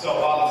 So while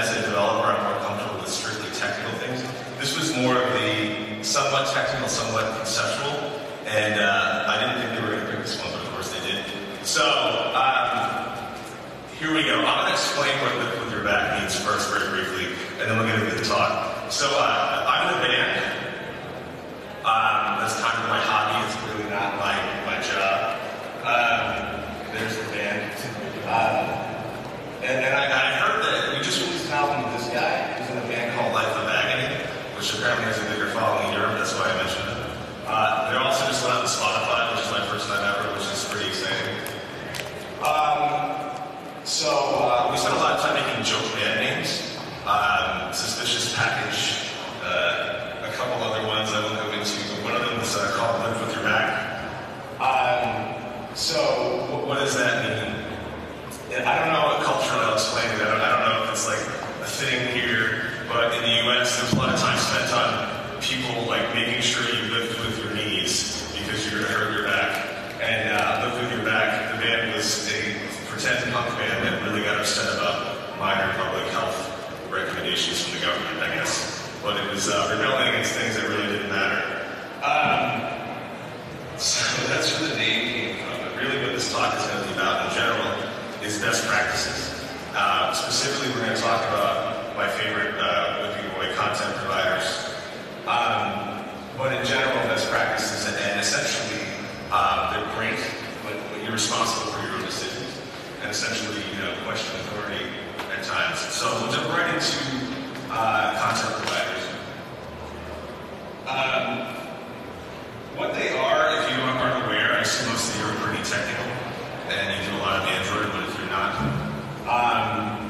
as a developer, I'm more comfortable with strictly technical things. This was more of the somewhat technical, somewhat conceptual, and uh, I didn't think they were going to pick this one, but of course they did. So, um, here we go. I'm going to explain what with, with your back means first, very briefly, and then we'll get into the talk. So, uh, I'm in a band. Um, that's kind of my hobby. is that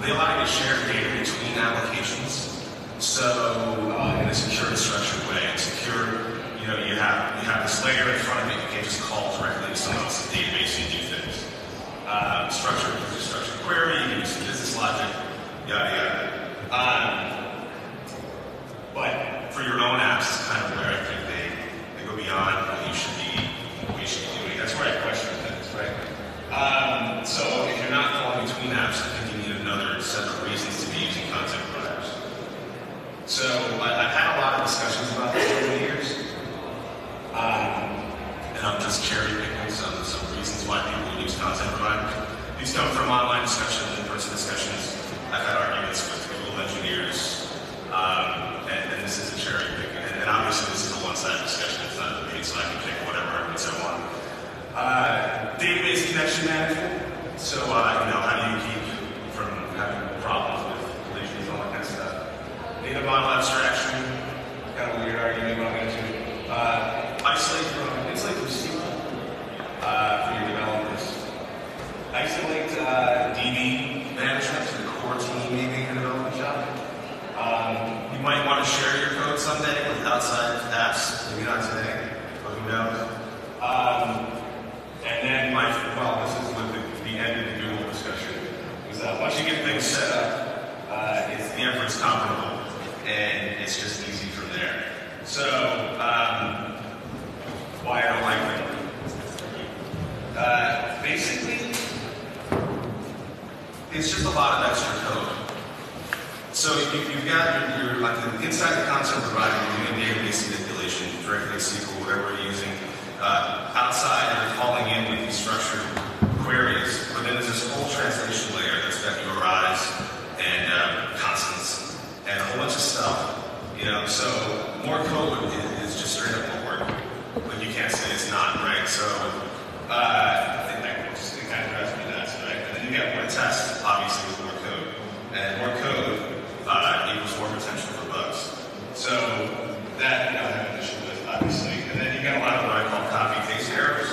They allow you to share data between applications, so uh, in a secure and structured way. And secure, you know, you have you have this layer in front of it. You can just call directly to someone else's database and do things. Um, structured, you can query, you can some business logic, yada yada. Um, but for your own apps, is kind of where I think they, they go beyond what you should be what you should be doing. That's where I question things, right? Um, so if you're not calling between apps, another set of reasons to be using content providers. So I, have had a lot of discussions about this over the years, um, and I'm just cherry picking some, some reasons why people use content providers. These come from online discussions, in-person discussions. I've had arguments with Google engineers, um, and, and, this is a cherry picking. And, and obviously, this is a one-sided discussion. It's not the debate, so I can pick whatever arguments I want. Uh, database connection management. So, uh, you know, how do you keep problems with pollution and all that kind. Need a model abstract. More code is just straight up work, but you can't say it's not right. So uh, I think that it kind of drives me nuts. Right? And then you get more tests, obviously, with more code, and more code uh, equals more potential for bugs. So that you know, I have an issue with obviously. And then you get a lot of what I call copy paste errors.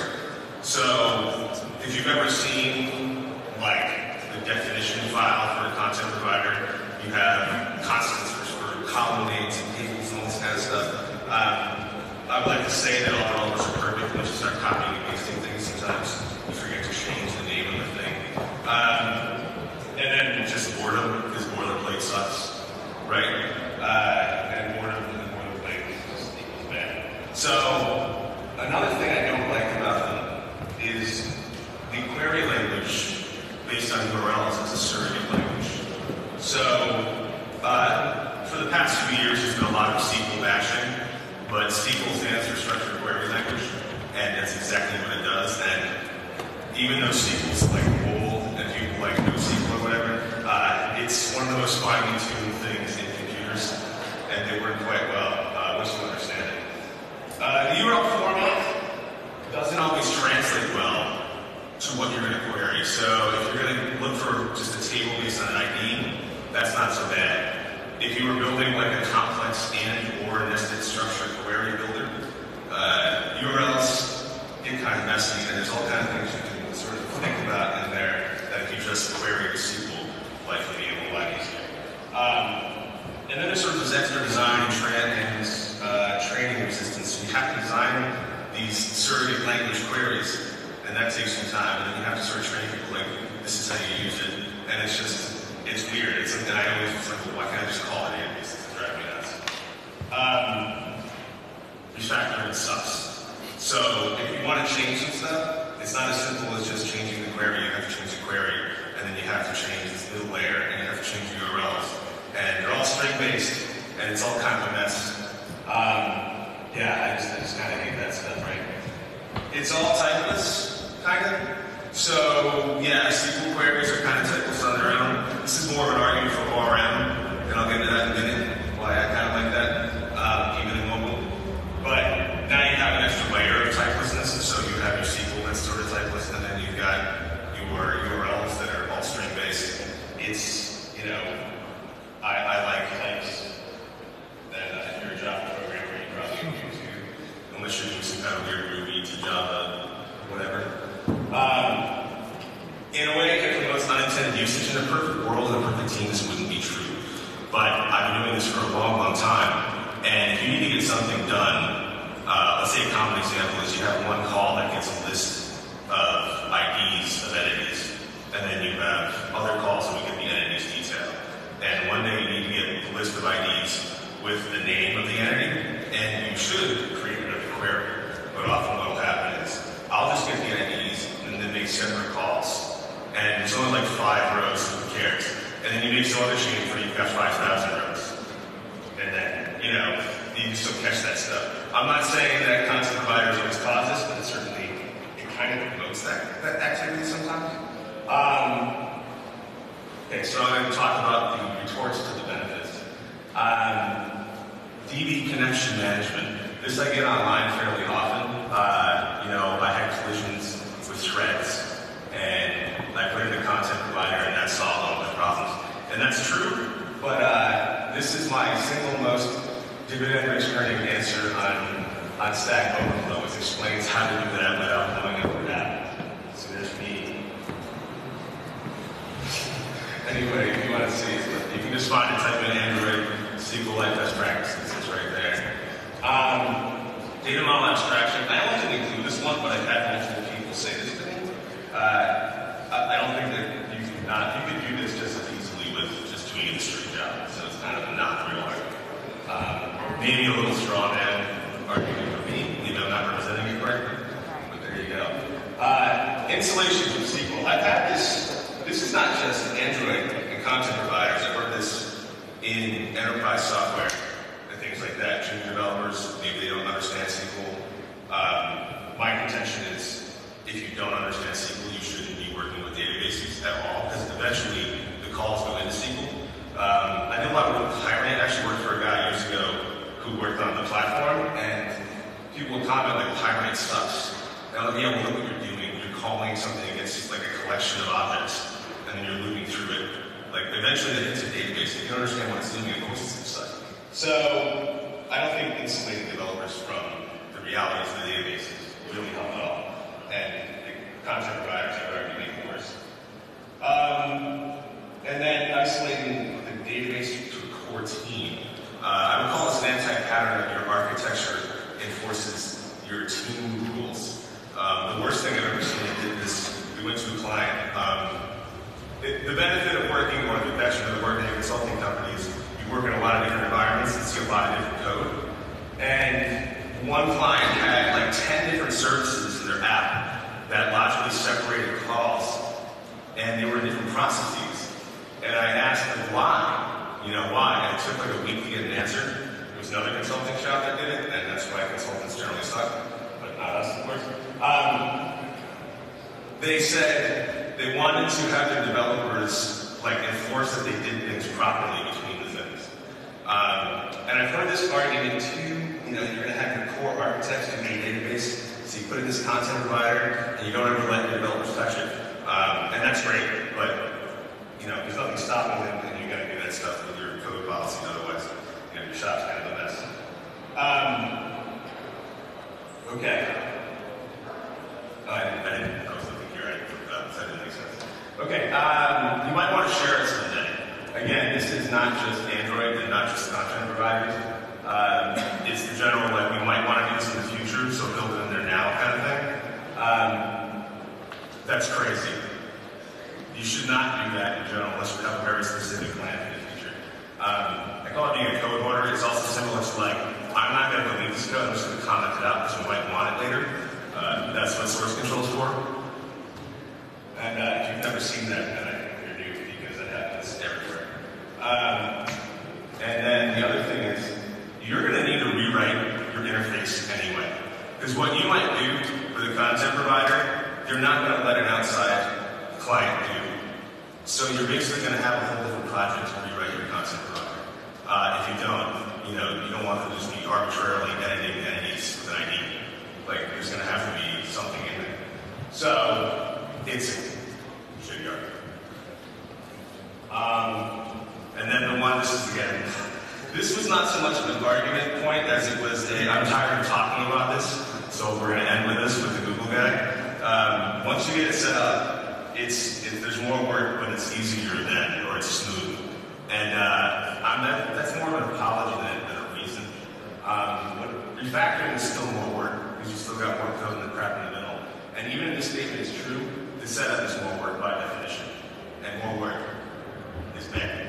So if you've ever seen like the definition file for a content provider, you have I would like to say that all are perfect once you start copying and pasting things. Sometimes you forget to change the name of the thing. Um, and then just boredom, because boilerplate sucks, right? Uh, and boredom and boilerplate just equals bad. So another thing I don't like about them is the query language based on URLs is a surrogate language. So uh, for the past few years, there's been a lot of SQL bashing, but SQL stands for Structured Query Language, and that's exactly what it does. And even though SQL's like old and people like NoSQL or whatever, uh, it's one of the most finely tuned things in computers, and they work quite well uh, once you understand it. Uh, the URL format doesn't always translate well to what you're going to query. So if you're going to look for just a table based on an ID, that's not so bad. If you were building like a complex and or nested structured query builder, uh, URLs get kind of messy, and there's all kind of things you can sort of think about in there that if you just query with SQL, would be a lot easier. Um, and then there's sort of this extra design tra- and uh, training resistance. So you have to design these surrogate language queries, and that takes some time. And then you have to sort of train people like, this is how you use it. And it's just, it's weird. It's something I always was like, well, why can't I just call it Andes? It's drive me nuts. Um, refactoring sucks. So if you want to change some stuff, it's not as simple as just changing the query. You have to change the query, and then you have to change this middle layer, and you have to change the URLs. And they're all string-based, and it's all kind of a mess. Um, yeah, I just, I just kind of hate that stuff, right? It's all typeless, kind of. So, yeah, SQL queries are kind of typeless on their own. This is more of an argument for ORM, and I'll get into that in a minute, why I kind of like that, um, even in mobile. But now you have an extra layer of typelessness, and so you have your SQL that's sort of typeless, and then you've got your URLs that are all string-based. It's, you know, I, I like types that uh, if you're a Java programmer, you probably use to, unless you're doing some kind of weird Ruby to Java, whatever. Um, in a way, if you know, it's unintended usage. In a perfect world, in a perfect team, this wouldn't be true. But I've been doing this for a long, long time. And if you need to get something done, uh, let's say a common example is you have one call that gets a list of IDs of entities, and then you have other calls that we get the entities detail. And one day you need to get the list of IDs with the name of the entity, and you should create another query. But often what will happen is I'll just get the IDs and then they send separate calls. And it's only like five rows, who cares? And then you make some other change where you've got 5,000 rows. And then, you know, you can still catch that stuff. I'm not saying that content providers always cause this, but it certainly, it kind of promotes that, that activity sometimes. Um, okay, so I'm going to talk about the retorts to the benefits. Um, DB connection management. This I get online fairly often. Uh, you know, I had collisions with threads, and I put in the content provider, and that solved. And that's true, but uh, this is my single most dividend returning answer on, on Stack Overflow, which explains how to do that without blowing up your app. So there's me. Anyway, if you want to see it, you can just find it, type in Android SQLite best practices. It's right there. Um, data model abstraction. I only didn't include this one, but I've had multiple people say this to me. Uh, I, I don't think that you could not, you could do this just as easily with just doing a straight job. So it's kind of not real hard. Um, maybe a little straw man argument for me, you know, not representing it correctly. But there you go. Uh, installation from SQL. I've had this. This is not just Android and content providers. I've heard this in enterprise software and things like that. Junior developers, maybe they don't understand SQL. Um, my contention is if you don't understand SQL, you shouldn't be working with databases at all because eventually the calls go into SQL. Um, I did a lot of work with Hibernate. I actually worked for a guy years ago who worked on the platform, and people comment like Hibernate sucks. And like, yeah, well, look what you're doing. You're calling something against like a collection of objects, and then you're looping through it. Like eventually that hits a database. If you don't understand what it's doing, it's going to. So I don't think insulating developers from the realities of the databases really help at all. And the content providers are already making it worse. Um, and then isolating the database to a core team. Uh, I would call this an anti-pattern of your architecture enforces your team rules. Um, the worst thing I've ever seen did this. We went to a client. Um, it, the benefit of working, or the detriment of working in consulting companies, you work in a lot of different environments and see a lot of different code. And one client had like 10 different services in their app that logically separated calls, and they were in different processes. And I asked them why, you know, why, it took like a week to get an answer. There was another consulting shop that did it, and that's why consultants generally suck, but not us, of course. Um, they said they wanted to have their developers like enforce that they did things properly between the things. Um, and I've heard this argument too. You know, you're going to have your core architects do a database, so you put in this content provider, and you don't ever let your developers touch it. Um, and that's great, but you know, there's nothing stopping them, and you got to do that stuff with your code policies. Otherwise, you know, your shop's kind of a mess. Um, okay. I, I didn't. I was looking here. I forgot. That didn't make sense. Okay. Um, you might want to share it someday. Again, this is not just Android and not just content providers. Um, it's the general like we might want to do this in the future, so build it in there now kind of thing. Um, that's crazy. You should not do that in general unless you have a very specific plan for the future. Um, I call it being a code hoarder. It's also similar to like, I'm not going to delete this code, I'm just going to comment it out because we might want it later. Uh, that's what source control is for. And uh, if you've never seen that, then I think you're new because that happens everywhere. Um, and then the other thing is, you're going to need to rewrite your interface anyway. Because what you might do for the content provider, you're not going to let an outside client do. So you're basically going to have a whole different project Uh, if you don't, you know, you don't want to just be arbitrarily editing entities with an ID. Like, there's going to have to be something in there. So, it's shitty um, and then the one, this is again, this was not so much of an argument point as it was a, I'm tired of talking about this, so we're going to end with this with the Google guy. Um, once you get it set up, it's, it, there's more work, but it's easier then, or it's smooth. And uh, that's more of an apology than, than a reason. Um, refactoring is still more work, because you still got more code and the crap in the middle. And even if the statement is true, the setup is more work by definition. And more work is bad.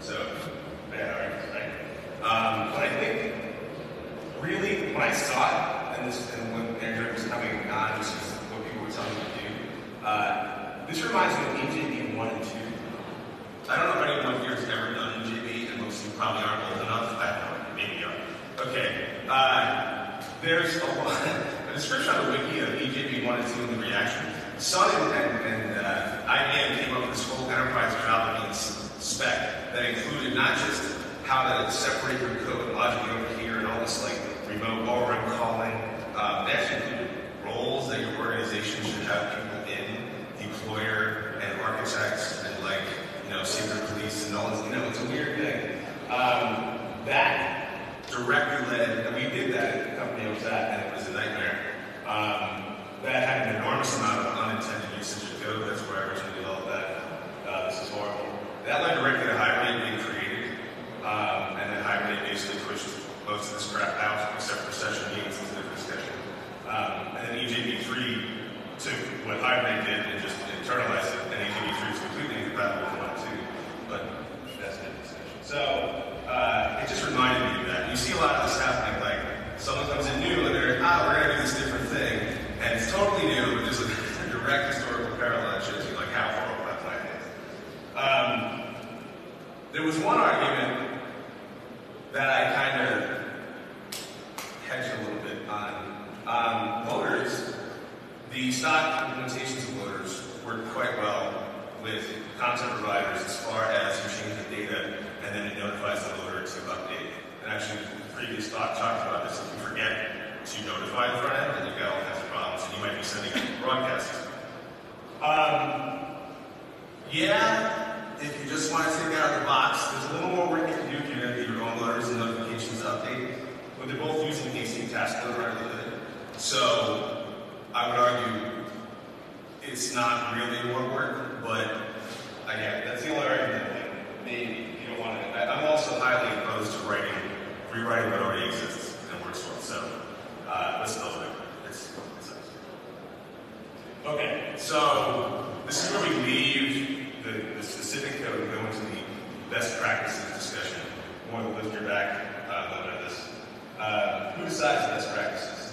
So, bad arguments, right? Um, but I think, really, when I saw it, and, this, and when Android was coming on, this is what people were telling me to do, uh, this reminds me of EJB 1 and 2. I don't know if anyone here has ever done EJB, and most of you probably aren't old enough. I don't know, maybe are. Okay. Uh, there's a, a description on the wiki of EJB 1 and 2 in the reaction. Sun and, and, uh, IBM came up with this whole enterprise Java spec that included not just how to separate your code logically over here and all this like remote overrun calling. Um, they actually included roles that your organization should have people in, deployer and architects and like, you know, secret police and all this, you know, it's a weird thing. Um, that directly led, and we did that at the company I was at, and it was a nightmare. Um, that had an enormous amount of unintended usage of code. That's where I originally developed that. Uh, this is horrible. That led directly to Hibernate being created, um, and then Hibernate basically pushed most of this crap out, except for session beans into the discussion. Um, and then EJB3 took what Hibernate did and just internalized it, and EJB3 is completely incompatible with 1 2. But that's a different discussion. So uh, it just reminded me of that. You see a lot of this happening, like someone comes in new and they're, ah, we're going to do this different thing. And it's totally new, but there's a, a direct historical parallel that shows you like how horrible that plan is. Um, there was one argument that I kind of hedged a little bit on. Um, loaders, the stock implementations of loaders work quite well with content providers as far as you change the data and then it notifies the loader to update. And actually, the previous talk talked about this. If you forget to notify the front end, then you've got all kinds of problems. And you might be sending out broadcasts. Um, yeah, if you just want to take it out of the box, there's a little more work you can do if you're going to get your own letters and notifications update. But they're both using AsyncTask code right with it. So I would argue it's not really more work, but again, that's the only argument. Like, maybe you don't want to. I, I'm also highly opposed to writing, rewriting what already exists and works well. So uh, let's still do. It's, it's. Okay, so this is where we leave the, the specific code and go into the best practices discussion. More to lift your back uh, limit of this. Uh, who decides the best practices?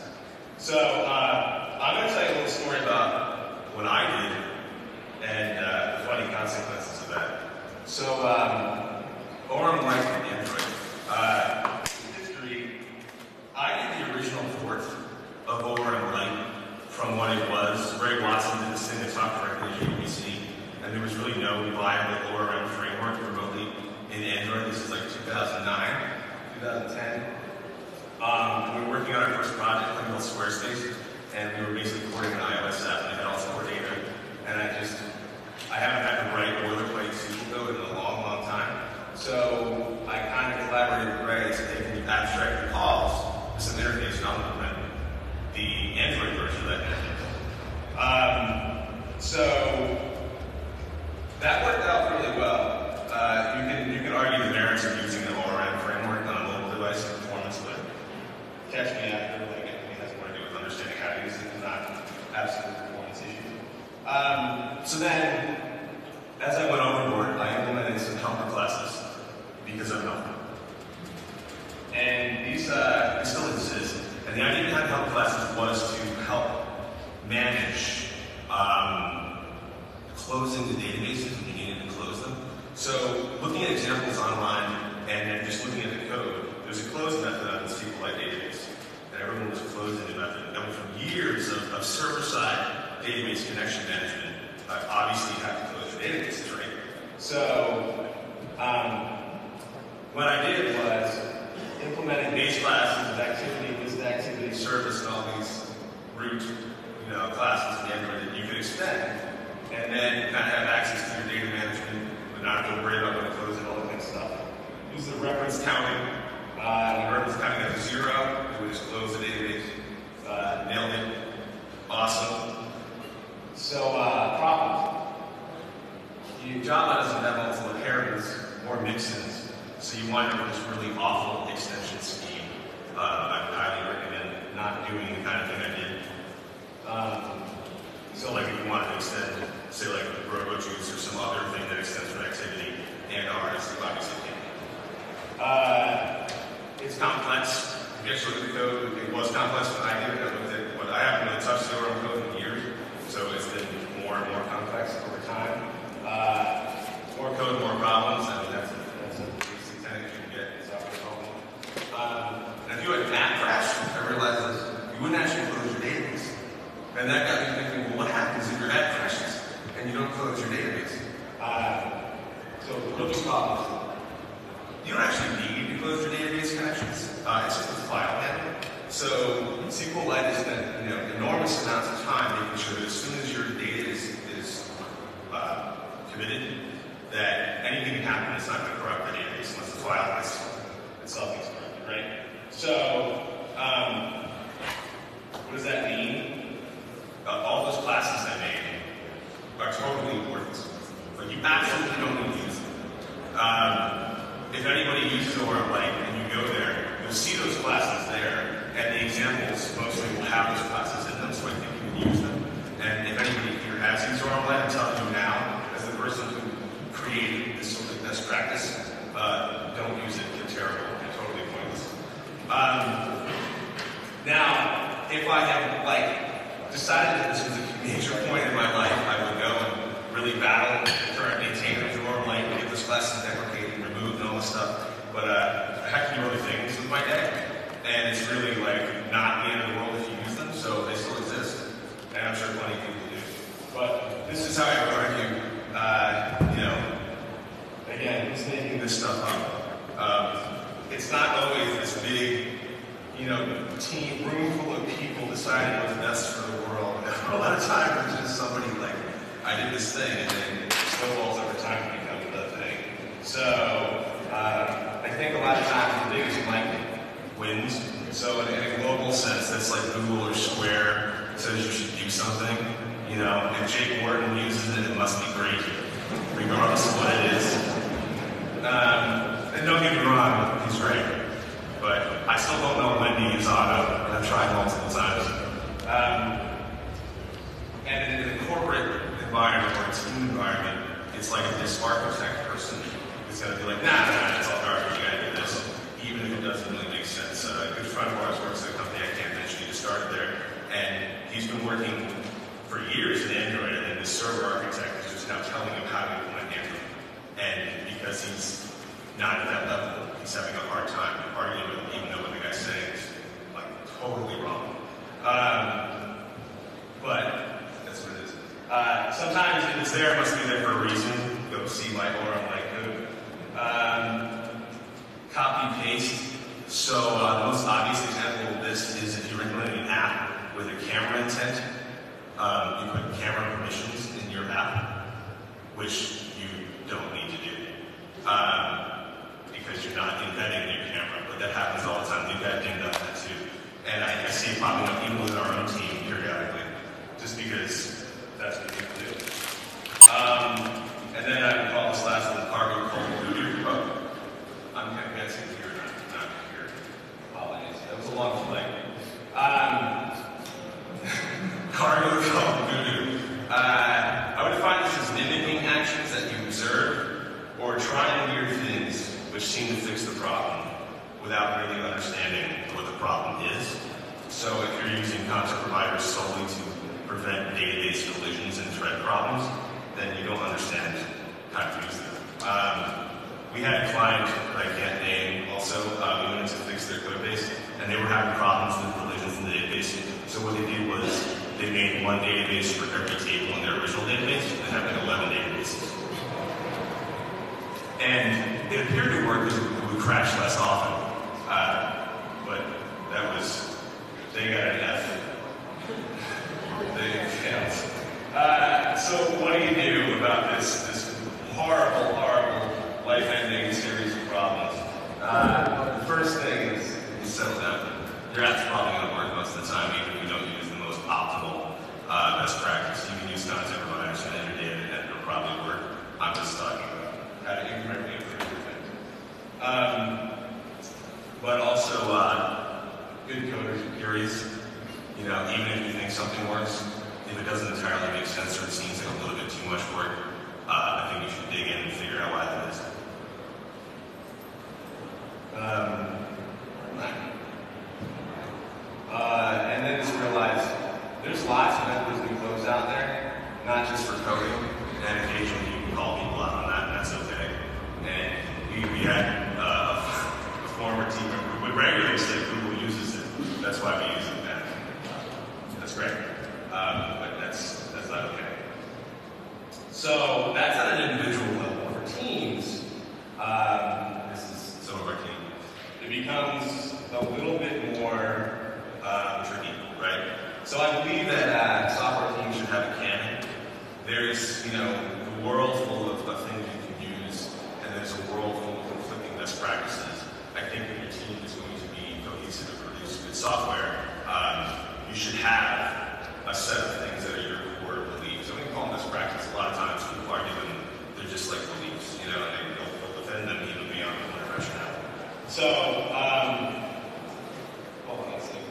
So uh, I'm going to tell you a little story about what I did and uh, the funny consequences of that. So um, Lite from Android. Uh, history, I did the original port of ORM Lite from what it was. Gray Watson did this thing that talked directly to JDBC, and there was really no viable ORM framework remotely in Android. This is like 2009, 2010. Um, we were working on our first project called Squarespace, and we were basically porting an iOS app, and it had all four data. And I just, I haven't had to write boilerplate SQL code in a long, long time. So I kind of collaborated with Gray to say, can you abstract the calls with some interface and I'll implement the Android version of that interface. Um, so that worked out really well. Uh, you can you can argue the merits of using the ORM framework on a mobile device and performance, but catch me after. Like it has more to do with how to not absolute performance issues. Um, so then, as I went overboard, I implemented some helper classes because I'm helper. And these, uh, still exist. And the idea behind help classes was to help manage um, closing the databases and beginning to close them. So looking at examples online and then just looking at the code, there's a close method on the SQLite database. And everyone was closing the method. And from years of, of server-side database connection management, uh, obviously have to close your databases, right? So um, what I did was implementing base classes of activity, visit activity, service, and all these Get deprecated and removed and all this stuff. But uh, I to do other things with my day. And it's really like not the end of the world if you use them, so they still exist. And I'm sure plenty of people do. But this is how I would argue, uh, you know, again, who's making this stuff up? Um, it's not always this big, you know, team, room full of people deciding what's best for the world. A lot of times it's just somebody like, I did this thing, and then snowballs over time to become the thing. So uh, I think a lot of times the biggest mic wins. So in, in a global sense, that's like Google or Square says you should do something. You know, if Jake Wharton uses it, it must be great, regardless of what it is. Um, and don't get me wrong, he's right. But I still don't know when to use Otto, and I've tried multiple times. Um, and in, a corporate environment or team environment, it's like this architect person going to be like, nah, nah, it's all garbage, you gotta do this, even if it doesn't really make sense. Uh, a good friend of ours works at a company I can't mention, he just started there, and he's been working for years in Android, and then the server architect is just now telling him how to implement Android. And because he's not at that level, he's having a hard time arguing with him, even though what the guy's saying is like totally wrong. Um, but that's what it is. Uh, sometimes if it's there, it must be there for a reason. Go see my or on my code. Um, copy paste. So uh, the most obvious example of this is if you're implementing an app with a camera intent, um, you put camera permissions in your app, which you don't need to do. Um, because you're not embedding your camera, but that happens all the time. We've got dinged up that too. And I, I see it popping up even within our own team periodically, just because that's what people do. Um, and then I would call this last one cargo cult voodoo. Oh, I'm guessing here, not, not here. Apologies. That was a long flight. Um, cargo cult voodoo. Uh, I would define this as mimicking actions that you observe or trying weird things which seem to fix the problem without really understanding what the problem is. So if you're providers solely to prevent database collisions and thread problems, then you don't understand how to use them. Um, we had a client that I can't name also, uh, we wanted to fix their code base, and they were having problems with collisions in the database. So what they did was they made one database for every table in their original database, and had like 11 databases. And it appeared to work because it would crash less often. Uh, but that was, they got an F. They failed. Uh, so what do you this, this horrible, horrible, life-ending series of problems? Uh, the first thing is you settle down. Your app's probably going to work most of the time, even if you don't use the most optimal uh, best practice. You can use content providers and every day, and it'll probably work. I'm just talking about how to incrementally improve things. Um, but also, uh, good coders are curious. You know, even if you think something works, if it doesn't entirely make sense or it seems like a little bit too much work, uh, I think you should dig in and figure out why that is. Um, uh, and then just realize there's lots of members and codes out there, not just for coding, and occasionally you can call people out on that, and that's okay. And we, we had uh, a former team member who would regularly say Google uses it. That's why we use it back. That's great. Um, but that's, that's not okay. So that's at an individual level. For teams, um, this is some of our team, it becomes a little bit more uh, tricky, right? So I believe that uh, software teams should have a canon. There's, you know, the world full of, of things you can use, and there's a world full of conflicting best practices. I think if your team is going to be cohesive and produce good software, um, you should have a set of things that are your core beliefs. So we call them best practices. A lot of times people argue them, they're just like beliefs, you know, and they'll, defend them even beyond their rationale. So, um, hold on a second.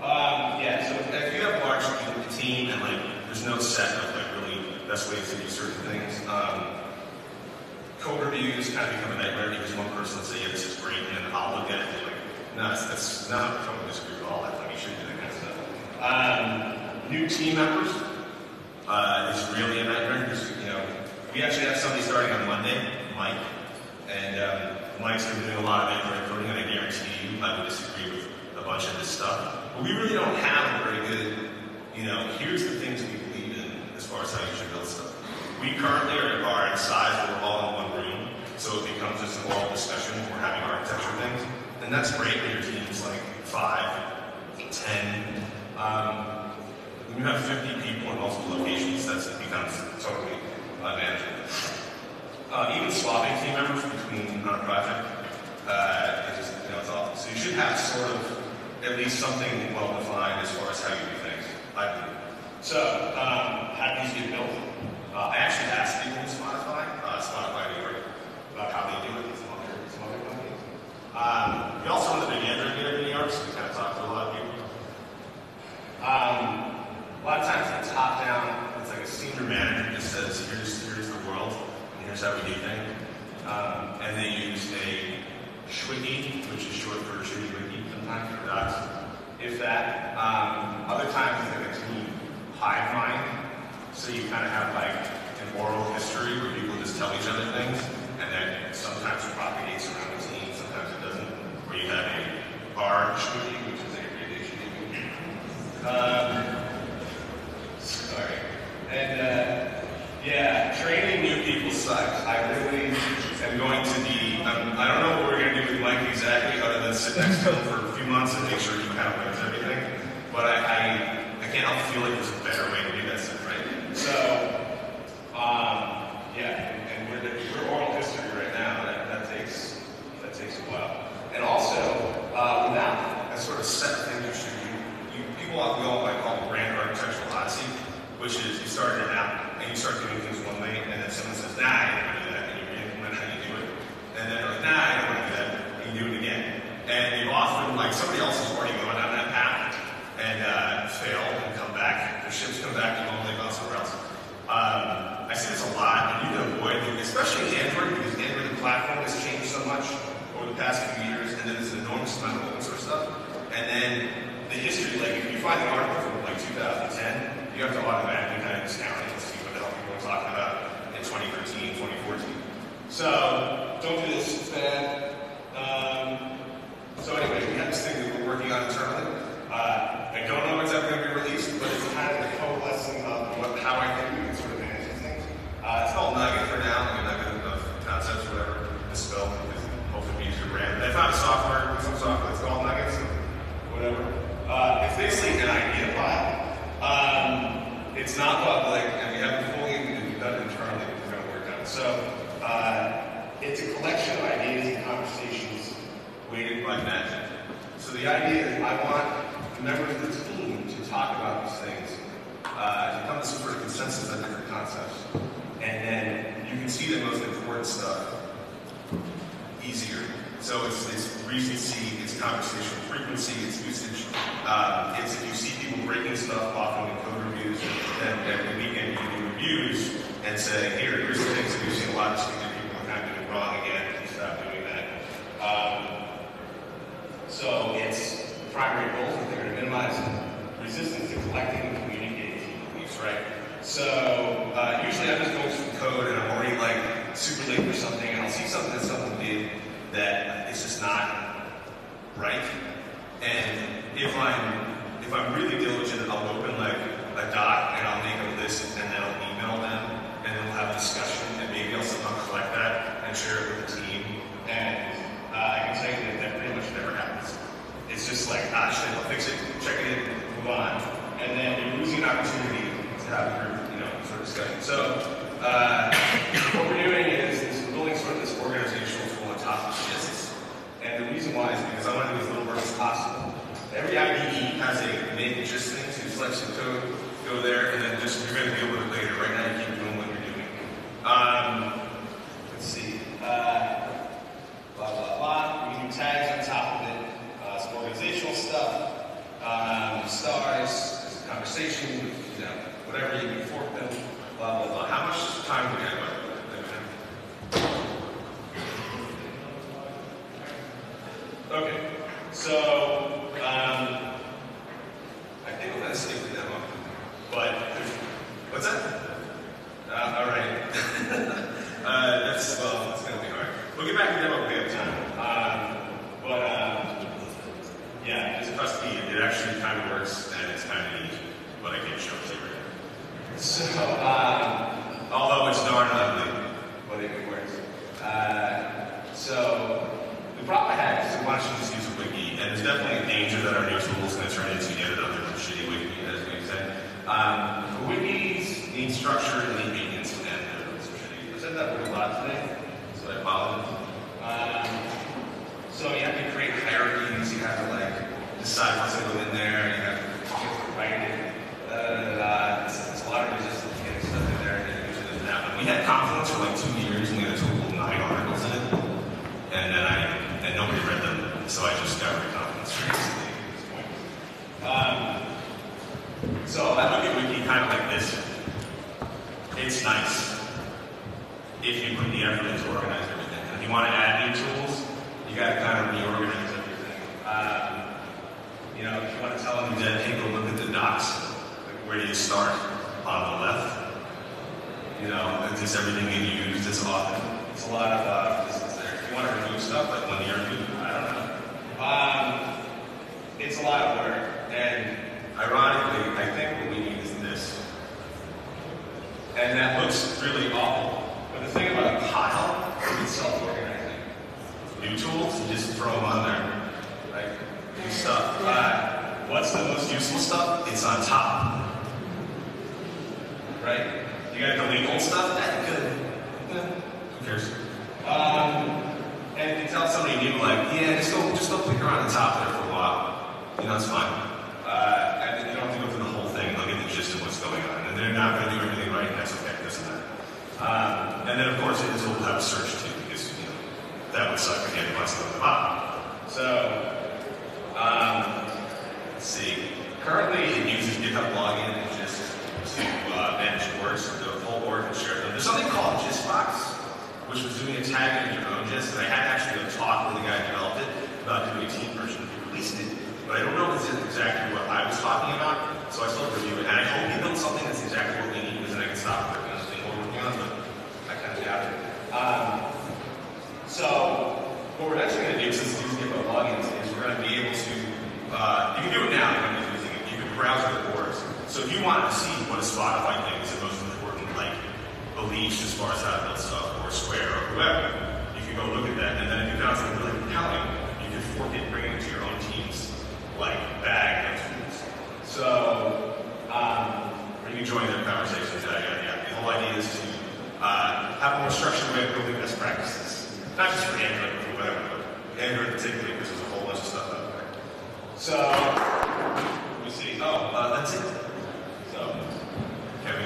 Um, yeah, so if you have a large team and like there's no set of like really best ways to do certain things, um, code reviews kind of become a nightmare because one person will say, yeah, this is great, and I'll look at it and be like, no, that's, that's not totally disagree with all that. Like, you shouldn't do that kind of stuff. Um, new team members uh, is really a nightmare because, you know, we actually have somebody starting on Monday, Mike, and um, Mike's been doing a lot of Android coding, and I guarantee you I would disagree with a bunch of this stuff. But we really don't have a very good, you know, here's the things we believe in as far as how you should build stuff. We currently are, in size we're all so it becomes just an oral discussion. We're having architecture things, and that's great when your team's like five, ten. Um, when you have 50 people in multiple locations, that's, it becomes totally unmanageable. Uh, even swapping team members between on a project, uh, it just, you know, it's awful. So you should have sort of at least something well defined as far as how you do things. I believe. So, um, how do these get built? Uh, I actually asked people in Spotify, uh, Spotify about how they do it. Some other, some other companies. Um, we also have the big Android here in New York, so we kind of talked to a lot of people. Um, a lot of times it's top down. It's like a senior manager just says, "Here's here's the world, and here's how we do things." Um, and they use a Schwiki, which is short for Shitty Wiki, sometimes for docs. If that, um, other times it's like a team hive mind. So you kind of have like an oral history where people just tell each other things, and then sometimes it propagates around the team, sometimes it doesn't. Where you have a R Schwiki, which is a abbreviation. Um, sorry. And uh, yeah, training new people sucks. I really am going to be. Um, I don't know what we're going to do with Mike exactly, other than sit next to him for a few months and make sure he kind of learns everything. But I, I, I can't help feel like there's a better way to do that stuff, right? So, um, yeah, and, and we're, we're oral history right now. That, that takes that takes a while. And also, uh, without a sort of set thing you should do, you, people often go on what I call the grand architectural odyssey, which is you start an app and you start doing things one way, and then someone says, nah, I don't want to do that, and you re-implement how you do it. And then they're like, nah, I don't want to do that, and you do it again. And you often, like, somebody else is already going down that path and uh, fail and come back. The ships come back and normally gone somewhere else. Um, I see this a lot, and you can avoid it, especially in Android, because Android the platform has changed so much over the past few years, and then there's an enormous amount of open source stuff. And then the history, like if you find an article from like 2010, you have to automatically kind of discount it and see what the hell people are talking about in 2013, 2014. So don't do this, it's bad. Um, so anyway, we have this thing that we're working on internally. Uh, I don't know when it's ever going to be released, but it's kind of the coalescing of what, how I think we can sort of manage these things. Uh, it's called Nugget for now, like a nugget of concepts, or whatever, misspelled, because hopefully to brand. I found a software, some software that's called Nuggets, whatever. Uh, it's basically an idea file. Um, it's not public, and we haven't fully done it internally, we're going to work on it. So, uh, it's a collection of ideas and conversations weighted by magic. So the idea is I want members of the team to talk about these things, uh, to come to some sort of consensus on different concepts. And then you can see the most important stuff easier. So it's, it's recency, it's conversational frequency, it's usage. Um, it's if you see people breaking stuff often in code reviews, then every weekend you do reviews and say, here, here's the things that we've seen a lot of people are kind of doing wrong again, please stop doing that. Um, so it's the primary goals that they're to minimize resistance to collecting and communicating beliefs, right? So uh, usually I'm just going through code and I'm already like super late for something and I'll see something that someone did that is just not right. And if I'm if I'm really diligent, I'll open like a doc and I'll make a list and then I'll email them and we'll have a discussion and maybe I'll somehow collect that and share it with the team. And uh, I can tell you that that pretty much never happens. It's just like, ah, shit, I'll fix it, check it in, move on. And then you're losing an opportunity to have a group, you know, sort of discussion. So uh, what we're doing is, is we're building sort of this organizational tool on top of GISTs. And the reason why is because I want to do as little work as possible. Every IDE has a make gist thing, so you select some code, go there, and then just you're going to deal with it later. Right now, you keep doing what you're doing. Um, let's see. Uh, blah, blah, blah. We do tags on top of it, uh, some organizational stuff, um, stars, conversation, that word a lot today, so I apologize. Um, so you have to create hierarchies, you have to like decide what's going to go in there, you have to write it, da. Uh, it's, a lot of resistance getting stuff in there, and usually for that. But We had Confluence for like two years, and we had a total of nine articles in it, and then I and nobody read them, so I just got rid of Confluence. Um, so I look at Wiki kind of like this. It's nice. You want to add new tools, you got to kind of reorganize everything. Um, you know, if you want to tell them that, hey, go look at the docs. Like, where do you start? On the left. You know, is this everything you use this often? It's a lot of uh, is there. If you want to remove stuff, like when you're new, I don't know. Um, it's a lot of work. And ironically, I think what we need is this. And that looks really awful. But the thing about a pile is it's self-organizing. New tools, and just throw them on there. Right? New stuff. What's the most useful stuff? It's on top. Right? You gotta delete old stuff? That's good. Who cares? Um, and you tell somebody new, like, yeah, just go, just go click around the top there for a while. You know, it's fine. Uh, and you don't have to go through the whole thing. They'll get the gist of what's going on. And they're not to do everything right, and that's okay. Doesn't matter. Um, and then, of course, it will have search too, that would suck again if I stuck them up. So, um, let's see. Currently, it uses GitHub login just to uh, manage words. The whole org and share them. There's something called GistBox, which was doing a tag in your own gist, and I had actually a talk with the guy who developed it about doing a team version. He released it, but I don't know if it's exactly what I was talking about, so I still review it. And I hope he built something that's exactly what we need, because then I can stop So if you want to see what a Spotify thing is the most important like beliefs as far as how to stuff or Square or whoever, you can go look at that and then if you found something really compelling, you can fork it, bring it to your own team's like bag of tools. So um, you can join the conversations that yeah. Yeah, the whole idea is to uh, have a more structured way of building best practices, not just for Android but for whatever, but Android particularly because there's a whole bunch of stuff out there. So. Let me see. Oh, uh, that's it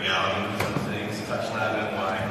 bring out some things, touch that in line.